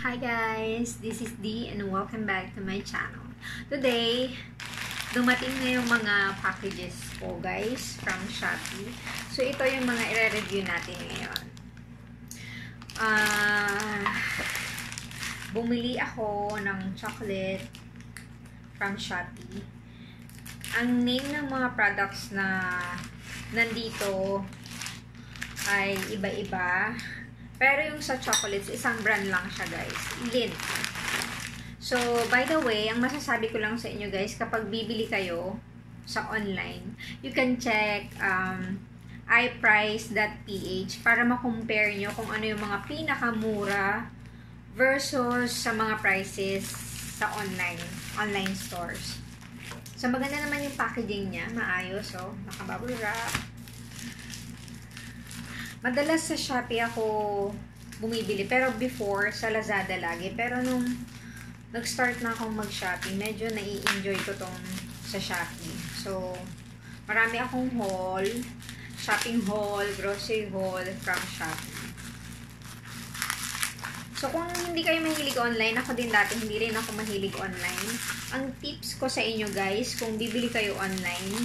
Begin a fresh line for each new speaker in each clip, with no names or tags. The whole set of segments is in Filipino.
Hi guys! This is Dee and welcome back to my channel. Today, dumating na yung mga packages ko guys from Shopee. So ito yung mga i-review natin ngayon. Uh, bumili ako ng chocolate from Shopee. Ang name ng mga products na nandito ay iba-iba. Pero yung sa chocolates, isang brand lang siya, guys. Lindt. So, by the way, ang masasabi ko lang sa inyo, guys, kapag bibili kayo sa online, you can check um, iprice.ph para ma-compare nyo kung ano yung mga pinakamura versus sa mga prices sa online online stores. So, maganda naman yung packaging niya. Maayos, oh. Naka-bubble wrap Madalas sa Shopee ako bumibili. Pero before, sa Lazada lagi. Pero nung nag-start na akong mag-Shopee, medyo nai-enjoy ko tong sa Shopee. So, marami akong haul, shopping haul, grocery haul from Shopee. So, kung hindi kayo mahilig online, ako din dati hindi rin ako mahilig online. Ang tips ko sa inyo guys, kung bibili kayo online,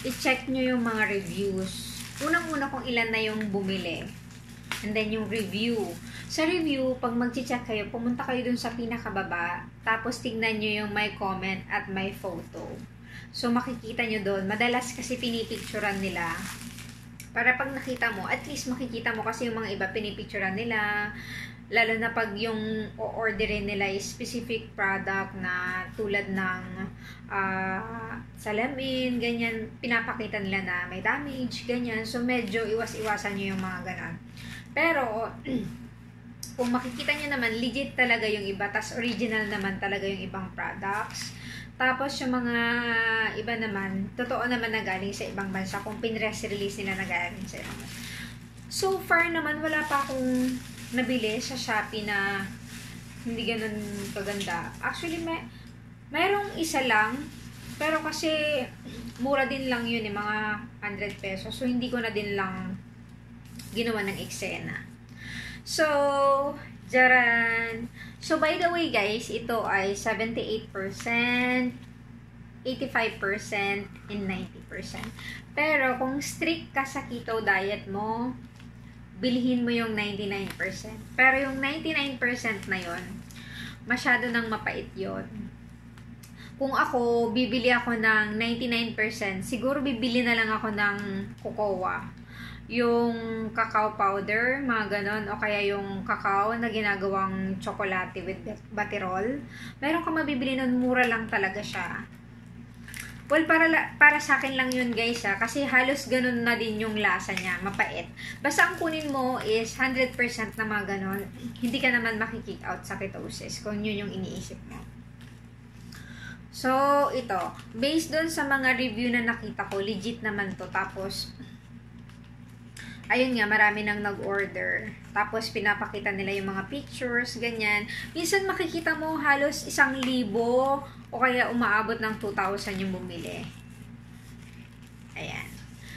i-check nyo yung mga reviews unang-una kung ilan na yung bumili. And then yung review. Sa review, pag mag-check kayo, pumunta kayo dun sa pinakababa, tapos tingnan nyo yung my comment at my photo. So makikita nyo dun. Madalas kasi pinipicturan nila. Para pag nakita mo, at least makikita mo kasi yung mga iba pinipicturan nila lalo na pag yung o-orderin nila is specific product na tulad ng uh, salamin, ganyan, pinapakita nila na may damage, ganyan. So, medyo iwas-iwasan nyo yung mga ganon. Pero, kung makikita nyo naman, legit talaga yung iba, tas original naman talaga yung ibang products. Tapos, yung mga iba naman, totoo naman na galing sa ibang bansa, kung pinress release nila na galing sa ibang bansa. So far naman, wala pa akong nabili sa Shopee na hindi ganun kaganda. Actually, may, mayroong isa lang, pero kasi mura din lang yun eh, mga 100 pesos. So, hindi ko na din lang ginawa ng eksena. So, jaran. So, by the way guys, ito ay 78%, 85%, and 90%. Pero, kung strict ka sa keto diet mo, bilhin mo yung 99%. Pero yung 99% na yon masyado nang mapait yon Kung ako, bibili ako ng 99%, siguro bibili na lang ako ng cocoa. Yung cacao powder, mga ganon, o kaya yung cacao na ginagawang chocolate with batirol. Meron ka mabibili nun, mura lang talaga siya. Well, para, para sa akin lang yun guys ha, kasi halos ganun na din yung lasa niya, mapait. Basta ang kunin mo is 100% na mga ganun, hindi ka naman makikick out sa ketosis kung yun yung iniisip mo. So, ito, based doon sa mga review na nakita ko, legit naman to. Tapos, ayun nga, marami nang nag-order. Tapos, pinapakita nila yung mga pictures, ganyan. Minsan makikita mo halos isang libo o kaya umaabot ng 2,000 yung bumili. Ayan.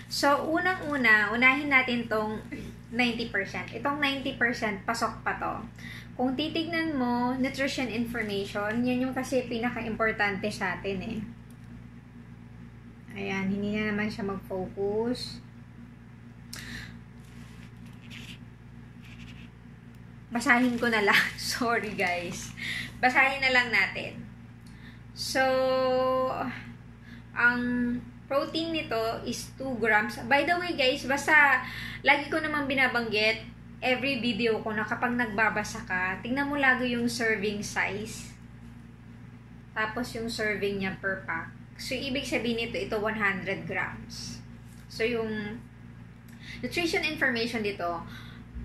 So, unang-una, unahin natin tong 90%. Itong 90%, pasok pa to. Kung titignan mo, nutrition information, yan yung kasi pinaka-importante sa atin eh. Ayan, hindi na naman siya mag-focus. Basahin ko na lang. Sorry guys. Basahin na lang natin. So, ang protein nito is 2 grams. By the way guys, basta lagi ko naman binabanggit every video ko na kapag nagbabasa ka, tingnan mo lagi yung serving size. Tapos yung serving niya per pack. So, ibig sabihin nito, ito 100 grams. So, yung nutrition information dito,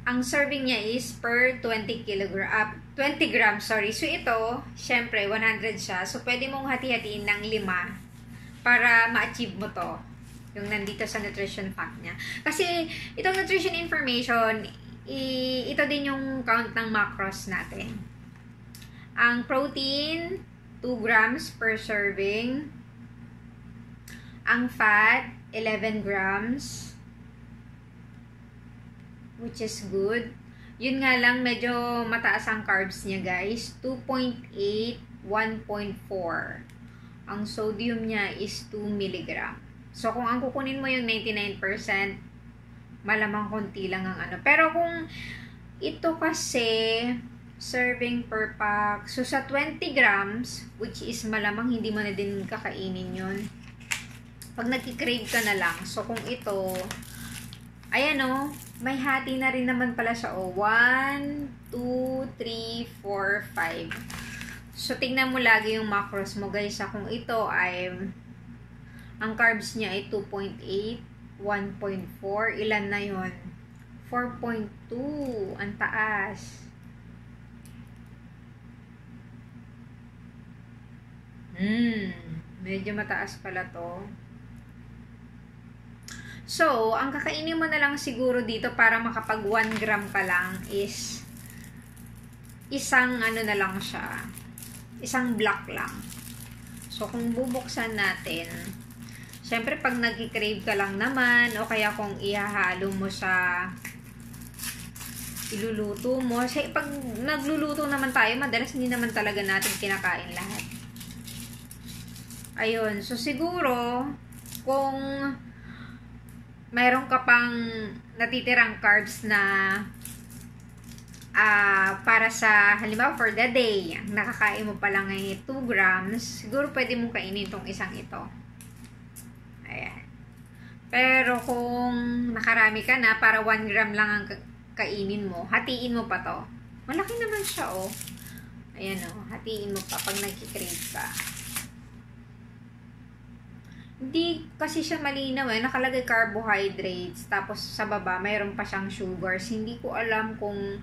ang serving niya is per 20 kilogram, uh, 20 grams, sorry. So, ito, syempre, 100 siya. So, pwede mong hati-hatiin ng lima para ma-achieve mo to. Yung nandito sa nutrition fact niya. Kasi, itong nutrition information, i- ito din yung count ng macros natin. Ang protein, 2 grams per serving. Ang fat, 11 grams. Which is good Yun nga lang, medyo mataas ang carbs niya guys. 2.8, 1.4. Ang sodium niya is 2 mg. So, kung ang kukunin mo yung 99%, malamang konti lang ang ano. Pero kung ito kasi, serving per pack. So, sa 20 grams, which is malamang hindi mo na din kakainin yun. Pag nagkikrave ka na lang. So, kung ito, ayan o, oh, may hati na rin naman pala siya o. 1, 2, 3, 4, 5. So, tingnan mo lagi yung macros mo guys. Ha? Kung ito ay, ang carbs niya ay 2.8, 1.4, ilan na yon 4.2, ang taas. Hmm, medyo mataas pala to. So, ang kakainin mo na lang siguro dito para makapag 1 gram ka lang is isang ano na lang siya. Isang block lang. So, kung bubuksan natin, syempre pag nag-crave ka lang naman o kaya kung ihahalo mo sa iluluto mo. Kasi pag nagluluto naman tayo, madalas hindi naman talaga natin kinakain lahat. Ayun. So, siguro, kung mayroon ka pang natitirang carbs na uh, para sa, halimbawa, for the day, nakakain mo pa lang ay 2 grams, siguro pwede mong kainin itong isang ito. Ayan. Pero kung nakarami ka na, para 1 gram lang ang kainin mo, hatiin mo pa to. Malaki naman siya, oh. Ayan, oh. Hatiin mo pa pag nagkikrave ka. Hindi kasi siya malinaw eh. Nakalagay carbohydrates. Tapos sa baba, mayroon pa siyang sugars. Hindi ko alam kung...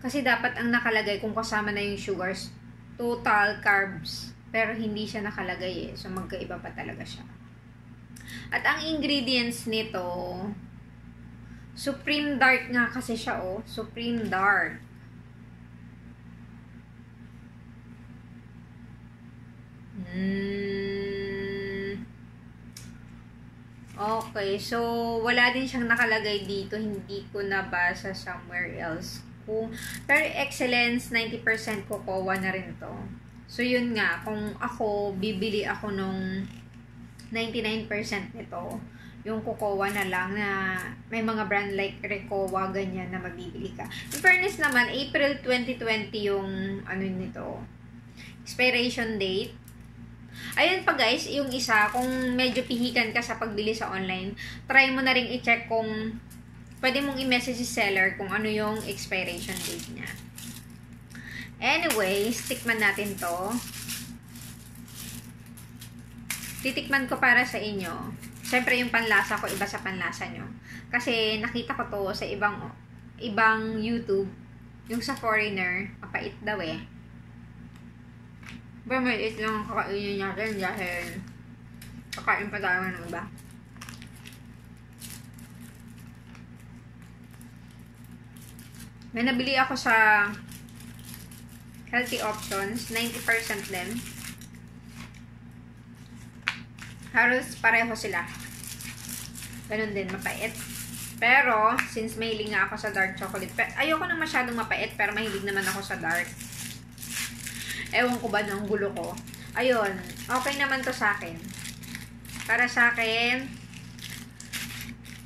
Kasi dapat ang nakalagay kung kasama na yung sugars, total carbs. Pero hindi siya nakalagay eh. So magkaiba pa talaga siya. At ang ingredients nito, Supreme Dark nga kasi siya oh. Supreme Dark. Hmm. Okay, so wala din siyang nakalagay dito, hindi ko nabasa somewhere else. Kung, pero excellence, 90% kukuha na rin to. So yun nga, kung ako, bibili ako nung 99% nito, yung kukuha na lang na may mga brand like Recowa, ganyan na mabibili ka. In fairness naman, April 2020 yung ano nito, expiration date. Ayun pa guys, yung isa, kung medyo pihikan ka sa pagbili sa online, try mo na rin i-check kung pwede mong i-message si seller kung ano yung expiration date niya. Anyways, tikman natin to. Titikman ko para sa inyo. Siyempre, yung panlasa ko, iba sa panlasa nyo. Kasi, nakita ko to sa ibang ibang YouTube. Yung sa foreigner, mapait daw eh. Pero maliit lang ang kakainin natin dahil kakain pa tayo ng iba. May nabili ako sa healthy options. 90% din. Halos pareho sila. Ganun din, mapait. Pero, since mahilig nga ako sa dark chocolate, ayoko na masyadong mapait, pero mahilig naman ako sa dark. Ewan ko ba ng gulo ko. Ayun. Okay naman to sa akin. Para sa akin,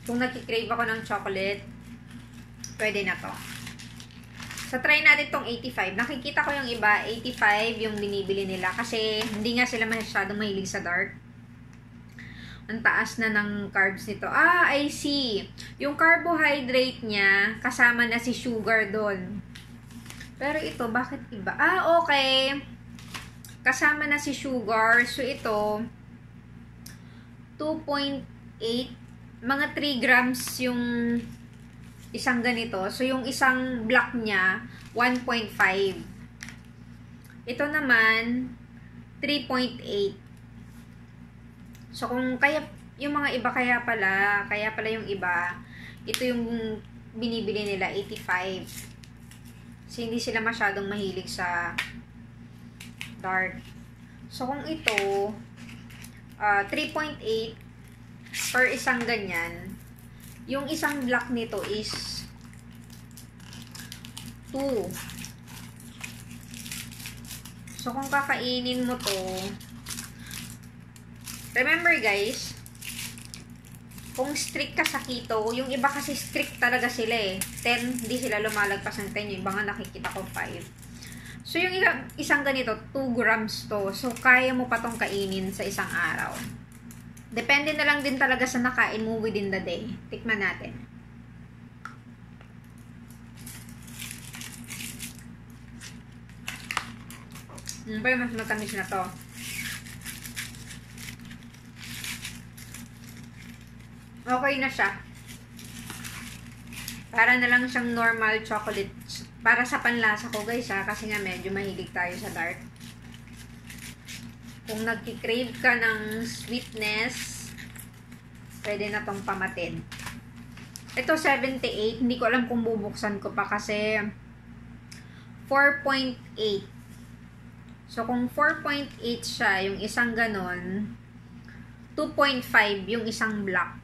kung nakikrave ako ng chocolate, pwede na to. So, try natin tong 85. Nakikita ko yung iba, 85 yung binibili nila. Kasi, hindi nga sila masyadong mahilig sa dark. Ang taas na ng carbs nito. Ah, I see. Yung carbohydrate niya, kasama na si sugar doon. Pero ito, bakit iba? Ah, okay. Kasama na si sugar. So, ito, 2.8, mga 3 grams yung isang ganito. So, yung isang block niya, 1.5. Ito naman, 3.8. So, kung kaya, yung mga iba kaya pala, kaya pala yung iba, ito yung binibili nila, 85. Kasi hindi sila masyadong mahilig sa dark. So, kung ito, uh, ah, 3.8 per isang ganyan, yung isang block nito is 2. So, kung kakainin mo to, remember guys, kung strict ka sa keto, yung iba kasi strict talaga sila eh. 10, hindi sila lumalagpas ng 10. Yung iba nga nakikita ko 5. So, yung isang ganito, 2 grams to. So, kaya mo pa tong kainin sa isang araw. Depende na lang din talaga sa nakain mo within the day. Tikman natin. Ano ba yung mas matamis na to? Okay na siya. Para na lang siyang normal chocolate. Para sa panlasa ko guys ha. Kasi nga medyo mahilig tayo sa dark. Kung nagki-crave ka ng sweetness, pwede na tong pamatid. Ito 78. Hindi ko alam kung bubuksan ko pa kasi 4.8 So, kung 4.8 siya, yung isang ganon, 2.5 yung isang block.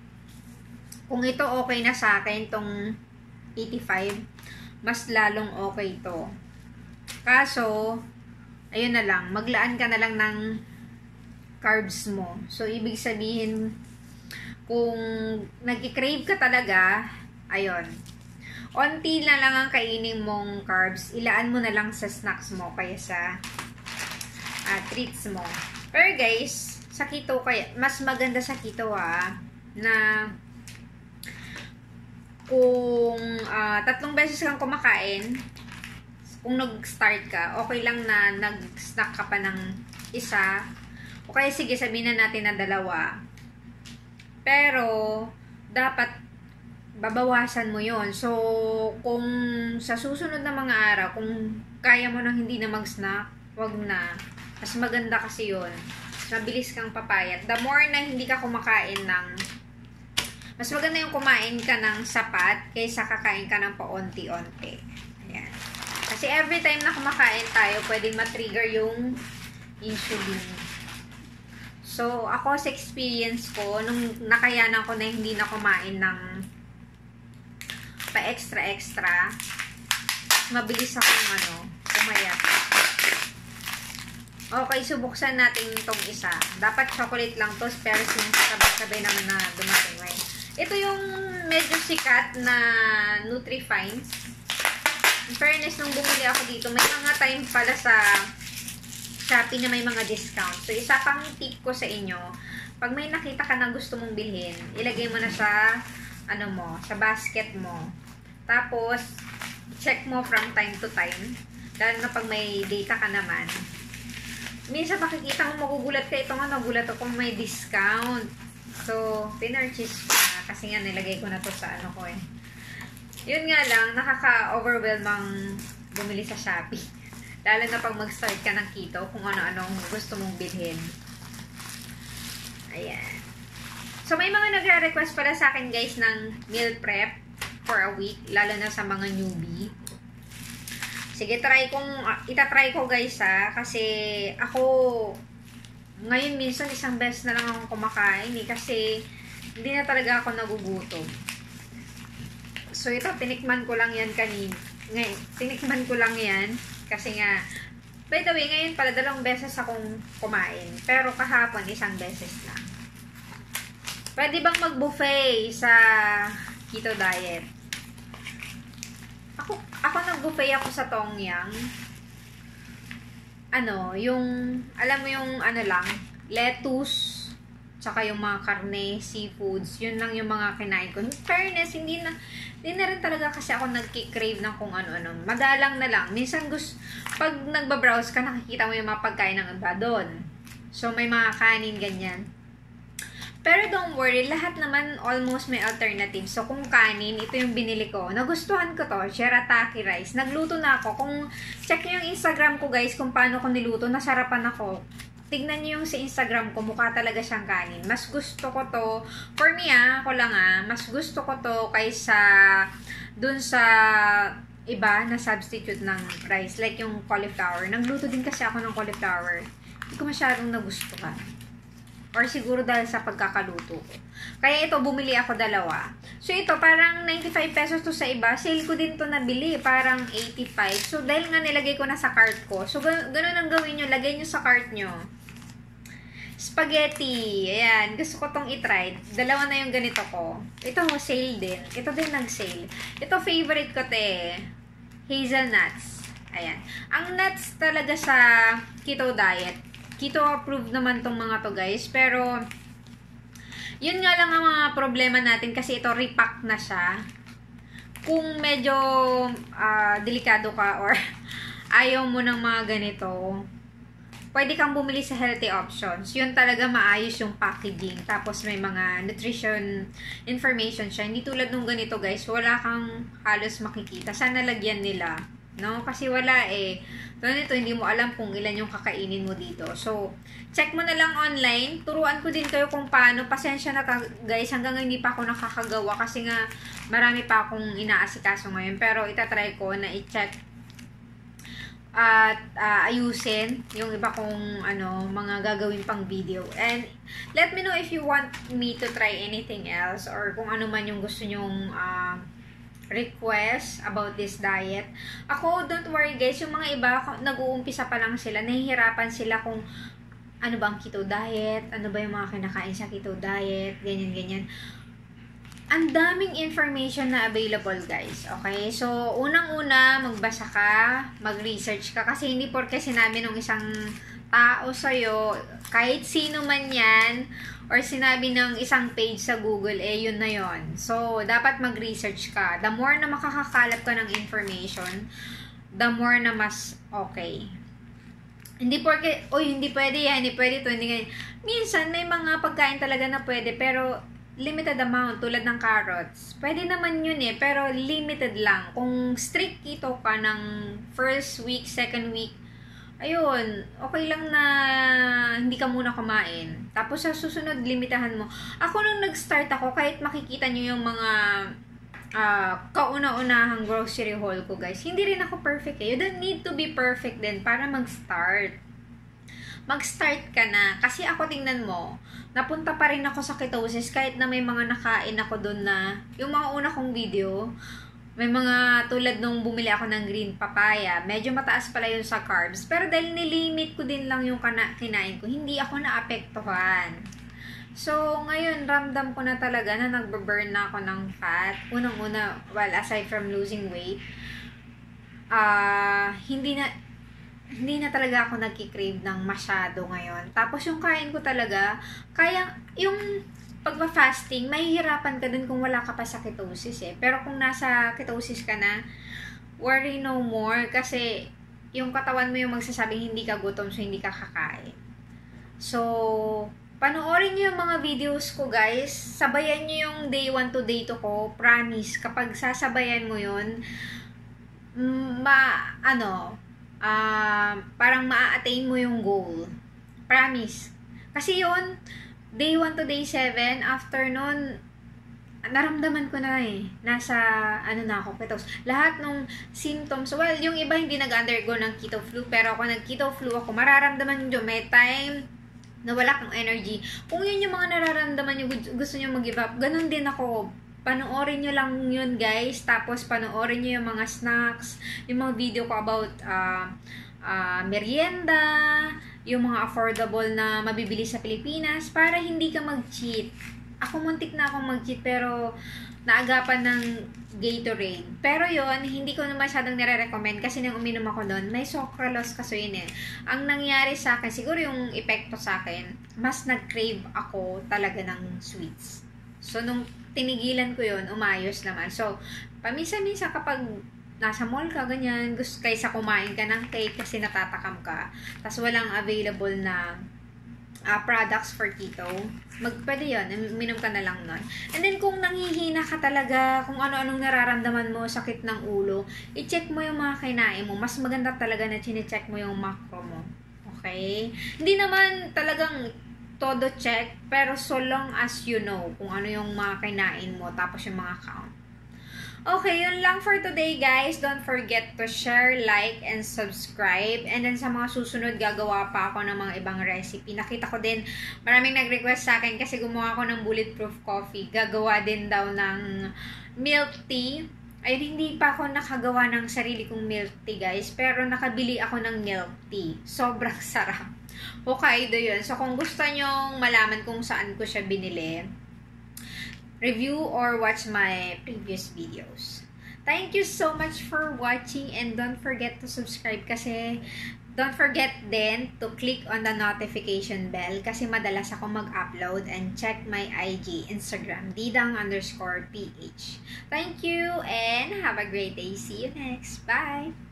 Kung ito okay na sa akin, tong 85, mas lalong okay to. Kaso, ayun na lang, maglaan ka na lang ng carbs mo. So, ibig sabihin, kung nag-crave ka talaga, ayun, onti na lang ang kainin mong carbs, ilaan mo na lang sa snacks mo kaya sa uh, treats mo. Pero guys, sa keto kaya, mas maganda sa keto ah, na kung uh, tatlong beses kang kumakain, kung nag-start ka, okay lang na nag-snack ka pa ng isa. O kaya sige, sabihin na natin na dalawa. Pero, dapat babawasan mo yon So, kung sa susunod na mga araw, kung kaya mo nang hindi na mag-snack, wag na. Mas maganda kasi yun. Mabilis kang papayat. The more na hindi ka kumakain ng mas maganda yung kumain ka ng sapat kaysa kakain ka ng paunti-unti. Ayan. Kasi every time na kumakain tayo, pwedeng matrigger yung insulin. So, ako sa experience ko, nung nakayanan ko na hindi na kumain ng pa-extra-extra, mabilis akong ano, kumayat. Okay, subuksan natin itong isa. Dapat chocolate lang to, pero sabay-sabay naman na dumating. Right? Ito yung medyo sikat na Nutrifines. In fairness, nung bumili ako dito, may mga time pala sa Shopee na may mga discount. So, isa pang tip ko sa inyo, pag may nakita ka na gusto mong bilhin, ilagay mo na sa, ano mo, sa basket mo. Tapos, check mo from time to time. Lalo na pag may data ka naman, minsan makikita mo magugulat ka. Ito nga nagulat ako may discount. So, pinurchase ko kasi nga nilagay ko na to sa ano ko eh. Yun nga lang, nakaka-overwhelm ang bumili sa Shopee. Lalo na pag mag-start ka ng keto, kung ano-anong gusto mong bilhin. Ayan. So, may mga nagre-request pala sa akin guys ng meal prep for a week, lalo na sa mga newbie. Sige, try kong, uh, itatry ko guys ha, kasi ako, ngayon minsan isang beses na lang ako kumakain eh, kasi hindi na talaga ako nagugutom. So, ito, tinikman ko lang yan kanina. Ngayon, tinikman ko lang yan, kasi nga, by the way, ngayon pala dalawang beses akong kumain, pero kahapon isang beses lang. Pwede bang mag-buffet sa keto diet? Ako, ako nag-buffet ako sa Tongyang. Ano, yung, alam mo yung ano lang, lettuce, tsaka yung mga karne, seafoods, yun lang yung mga kinain ko. In fairness, hindi na, hindi na rin talaga kasi ako nagki-crave ng kung ano-ano. Madalang na lang. Minsan gusto, pag nagbabrowse ka, nakikita mo yung mga pagkain ng iba doon. So, may mga kanin, ganyan. Pero don't worry, lahat naman almost may alternative. So, kung kanin, ito yung binili ko. Nagustuhan ko to, shirataki rice. Nagluto na ako. Kung check nyo yung Instagram ko guys, kung paano ko niluto, nasarapan ako. Tignan nyo yung sa Instagram ko, mukha talaga siyang kanin. Mas gusto ko to, for me ah, ako lang ah, mas gusto ko to kaysa dun sa iba na substitute ng rice. Like yung cauliflower. Nagluto din kasi ako ng cauliflower. Hindi ko masyadong nagustuhan. Or siguro dahil sa pagkakaluto ko. Kaya ito, bumili ako dalawa. So, ito, parang 95 pesos to sa iba. Sale ko din to nabili. Parang 85. So, dahil nga nilagay ko na sa cart ko. So, ganun ang gawin nyo. Lagay nyo sa cart nyo. Spaghetti. Ayan. Gusto ko tong itry. Dalawa na yung ganito ko. Ito, sale din. Ito din nag-sale. Ito, favorite ko te. Hazelnuts. Ayan. Ang nuts talaga sa keto diet. Keto approved naman tong mga to guys. Pero, yun nga lang ang mga problema natin kasi ito repack na siya. Kung medyo uh, delikado ka or ayaw mo ng mga ganito, pwede kang bumili sa healthy options. Yun talaga maayos yung packaging. Tapos may mga nutrition information siya. Hindi tulad nung ganito guys, wala kang halos makikita. Sana lagyan nila. No? Kasi wala eh. Tulad nito, hindi mo alam kung ilan yung kakainin mo dito. So, check mo na lang online. Turuan ko din kayo kung paano. Pasensya na guys, hanggang hindi pa ako nakakagawa kasi nga marami pa akong inaasikaso ngayon. Pero itatry ko na i-check at uh, ayusin yung iba kong ano mga gagawin pang video and let me know if you want me to try anything else or kung ano man yung gusto nyong uh, request about this diet. Ako, don't worry guys, yung mga iba, nag-uumpisa pa lang sila, nahihirapan sila kung ano ba ang keto diet, ano ba yung mga kinakain sa keto diet, ganyan, ganyan ang daming information na available guys. Okay? So, unang-una, magbasa ka, mag-research ka. Kasi hindi porke sinabi ng isang tao sa'yo, kahit sino man yan, or sinabi ng isang page sa Google, eh, yun na yon So, dapat mag-research ka. The more na makakakalap ka ng information, the more na mas okay. Hindi porke, oy, hindi pwede yan, hindi pwede to, hindi ganyan. Minsan, may mga pagkain talaga na pwede, pero limited amount tulad ng carrots. Pwede naman yun eh, pero limited lang. Kung strict keto ka ng first week, second week, ayun, okay lang na hindi ka muna kumain. Tapos sa susunod, limitahan mo. Ako nung nag-start ako, kahit makikita nyo yung mga uh, kauna-unahang grocery haul ko, guys, hindi rin ako perfect eh. You don't need to be perfect din para mag-start mag-start ka na. Kasi ako tingnan mo, napunta pa rin ako sa ketosis kahit na may mga nakain ako doon na, yung mga una kong video, may mga tulad nung bumili ako ng green papaya, medyo mataas pala yun sa carbs. Pero dahil nilimit ko din lang yung kana kinain ko, hindi ako naapektuhan. So, ngayon, ramdam ko na talaga na nagbe-burn na ako ng fat. Unang-una, well, aside from losing weight, ah uh, hindi na, hindi na talaga ako nagki-crave ng masyado ngayon. Tapos yung kain ko talaga, kaya yung pagpa-fasting, mahihirapan ka din kung wala ka pa sa ketosis eh. Pero kung nasa ketosis ka na, worry no more kasi yung katawan mo yung magsasabing hindi ka gutom so hindi ka kakain. So, panoorin nyo yung mga videos ko guys. Sabayan nyo yung day 1 to day 2 ko. Promise, kapag sasabayan mo yun, mm, ma, ano, uh, parang ma-attain mo yung goal. Promise. Kasi yun, day 1 to day 7, after nun, naramdaman ko na eh. Nasa, ano na ako, ketos. Lahat ng symptoms, well, yung iba hindi nag-undergo ng keto flu, pero ako nag-keto flu ako, mararamdaman nyo, may time na wala kang energy. Kung yun yung mga nararamdaman nyo, gusto nyo mag-give up, ganun din ako panoorin nyo lang yun guys. Tapos panoorin nyo yung mga snacks, yung mga video ko about uh, uh, merienda, yung mga affordable na mabibili sa Pilipinas para hindi ka mag-cheat. Ako muntik na akong mag-cheat pero naagapan ng Gatorade. Pero yon hindi ko na masyadong nire-recommend kasi nang uminom ako doon, may sucralose kasi yun eh. Ang nangyari sa akin, siguro yung epekto sa akin, mas nag-crave ako talaga ng sweets. So, nung tinigilan ko yon umayos naman. So, paminsan-minsan kapag nasa mall ka, ganyan, gusto kaysa kumain ka ng cake kasi natatakam ka, tapos walang available na uh, products for keto, mag, pwede yun, minom ka na lang nun. And then, kung nanghihina ka talaga, kung ano-anong nararamdaman mo, sakit ng ulo, i-check mo yung mga kinain mo. Mas maganda talaga na chine-check mo yung macro mo. Okay? Hindi naman talagang todo check, pero so long as you know kung ano yung mga kinain mo, tapos yung mga count. Okay, yun lang for today, guys. Don't forget to share, like, and subscribe. And then sa mga susunod, gagawa pa ako ng mga ibang recipe. Nakita ko din, maraming nag-request sa akin kasi gumawa ako ng bulletproof coffee. Gagawa din daw ng milk tea. Ay, hindi pa ako nakagawa ng sarili kong milk tea, guys. Pero nakabili ako ng milk tea. Sobrang sarap. Hokkaido yun. So, kung gusto nyong malaman kung saan ko siya binili, review or watch my previous videos. Thank you so much for watching and don't forget to subscribe kasi don't forget then to click on the notification bell kasi madalas ako mag-upload and check my IG, Instagram, didang underscore ph. Thank you and have a great day. See you next. Bye!